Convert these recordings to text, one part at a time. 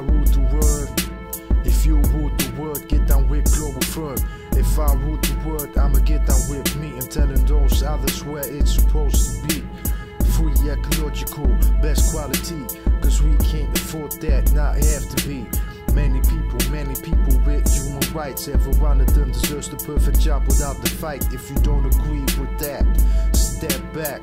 Rule the world, if you rule the world, get down with global firm. If I rule the world, I'ma get down with me and telling those others where it's supposed to be. Free ecological, best quality, cause we can't afford that, not have to be. Many people, many people with human rights. Every one of them deserves the perfect job without the fight. If you don't agree with that, step back.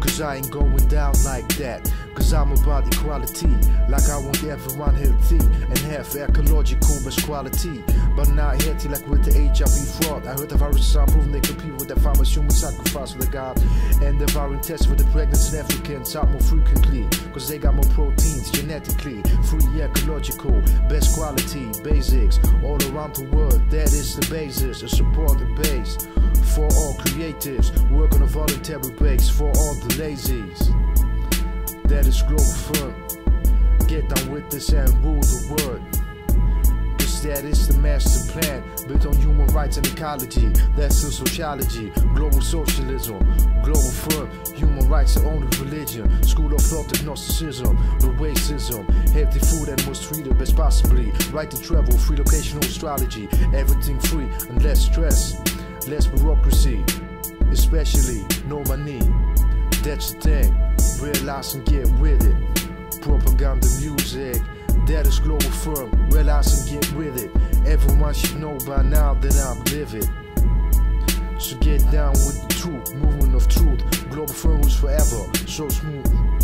Cause I ain't going down like that. Cause I'm about equality. Like I want everyone healthy and have ecological best quality. But not healthy like with the HIV fraud. I heard the viruses are proven they compete with the farmers, human sacrifice for the God. And the viral tests for the pregnant and Africans out more frequently. Cause they got more proteins genetically. Free ecological, best quality, basics. All around the world, that is the basis. A support the base for all creatives. Work on a voluntary base for all the lazies. That is global fun. Get down with this and rule the world. That is the master plan built on human rights and ecology. That's the sociology, global socialism, global fun. Human rights are only religion. School of thought, agnosticism, no racism. Healthy food and most treated best possibly. Right to travel, free locational astrology. Everything free and less stress, less bureaucracy. Especially no money. That's the thing. Realize and get with it. Propaganda music. That is global firm. Realize and get with it. Everyone should know by now that I'm living. So get down with the truth, movement of truth. Global firm was forever, so smooth.